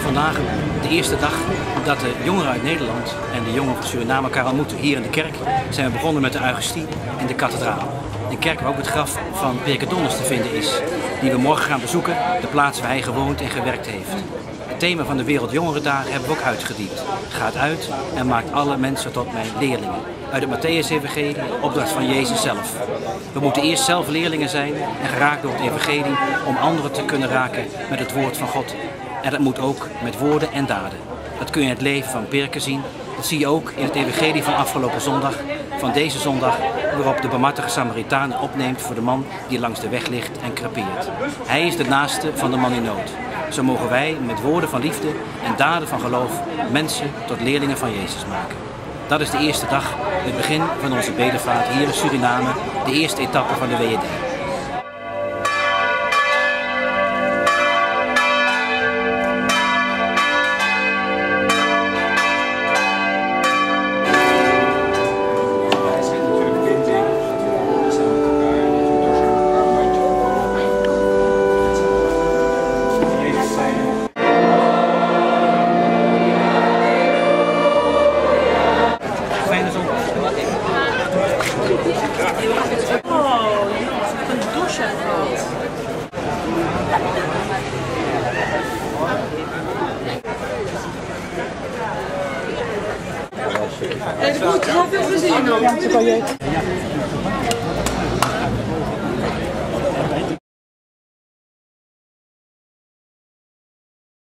vandaag de eerste dag dat de jongeren uit Nederland en de jongeren van Suriname elkaar ontmoeten. Hier in de kerk zijn we begonnen met de Eucharistie in de kathedraal. Een kerk waar ook het graf van Pirke Donners te vinden is, die we morgen gaan bezoeken, de plaats waar hij gewoond en gewerkt heeft. Het thema van de Wereldjongerendagen hebben we ook uitgediept. Gaat uit en maakt alle mensen tot mijn leerlingen. Uit het Matthäus-evangelie, opdracht van Jezus zelf. We moeten eerst zelf leerlingen zijn en geraakt door het evangelie om anderen te kunnen raken met het woord van God. En dat moet ook met woorden en daden. Dat kun je in het leven van Pirke zien. Dat zie je ook in het evangelie van afgelopen zondag, van deze zondag, waarop de barmhartige Samaritaan opneemt voor de man die langs de weg ligt en krepeert. Hij is de naaste van de man in nood. Zo mogen wij met woorden van liefde en daden van geloof mensen tot leerlingen van Jezus maken. Dat is de eerste dag, het begin van onze bedevaart hier in Suriname, de eerste etappe van de WED. Het moet heel veel plezier nog.